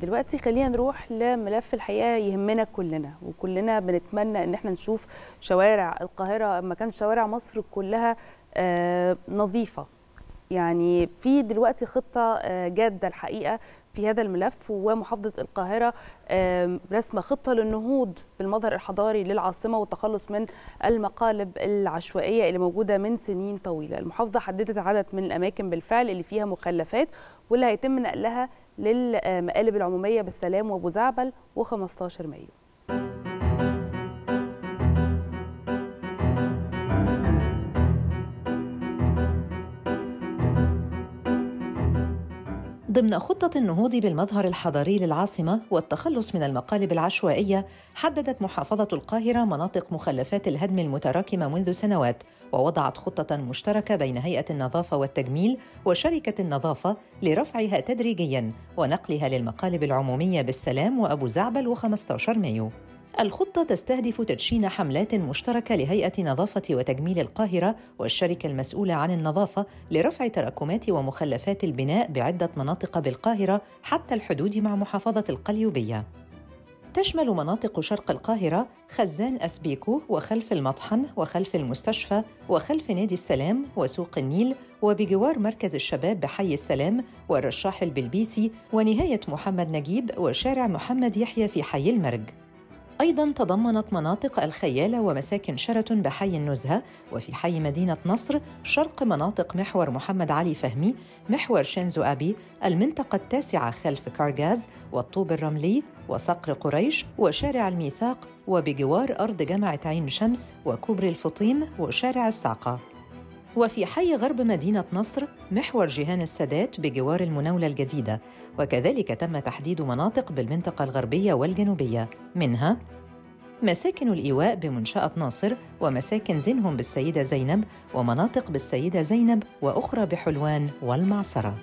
دلوقتي خلينا نروح لملف الحقيقة يهمنا كلنا وكلنا بنتمنى إن إحنا نشوف شوارع القاهرة ما كان شوارع مصر كلها آه نظيفة. يعني في دلوقتي خطة آه جادة الحقيقة في هذا الملف ومحافظة القاهرة آه رسم خطة للنهوض بالمظهر الحضاري للعاصمة والتخلص من المقالب العشوائية اللي موجودة من سنين طويلة. المحافظة حددت عدد من الأماكن بالفعل اللي فيها مخلفات واللي هيتم نقلها للمقالب العمومية بالسلام وأبو زعبل و15 مايو. ضمن خطة النهوض بالمظهر الحضاري للعاصمة والتخلص من المقالب العشوائية حددت محافظة القاهرة مناطق مخلفات الهدم المتراكمة منذ سنوات ووضعت خطة مشتركة بين هيئة النظافة والتجميل وشركة النظافة لرفعها تدريجياً ونقلها للمقالب العمومية بالسلام وأبو زعبل و15 مايو. الخطة تستهدف تدشين حملات مشتركة لهيئة نظافة وتجميل القاهرة والشركة المسؤولة عن النظافة لرفع تراكمات ومخلفات البناء بعدة مناطق بالقاهرة حتى الحدود مع محافظة القليوبية. تشمل مناطق شرق القاهرة خزان أسبيكو وخلف المطحن وخلف المستشفى وخلف نادي السلام وسوق النيل وبجوار مركز الشباب بحي السلام والرشاح البلبيسي ونهاية محمد نجيب وشارع محمد يحيى في حي المرج. أيضاً تضمنت مناطق الخيالة ومساكن شرة بحي النزهة وفي حي مدينة نصر شرق مناطق محور محمد علي فهمي محور شينزو أبي المنطقة التاسعة خلف كارغاز والطوب الرملي وصقر قريش وشارع الميثاق وبجوار أرض جامعة عين شمس وكوبري الفطيم وشارع الساقة. وفي حي غرب مدينة نصر محور جيهان السادات بجوار المناولة الجديدة. وكذلك تم تحديد مناطق بالمنطقة الغربية والجنوبية. منها مساكن الإيواء بمنشأة ناصر ومساكن زينهم بالسيدة زينب ومناطق بالسيدة زينب وأخرى بحلوان والمعصرة.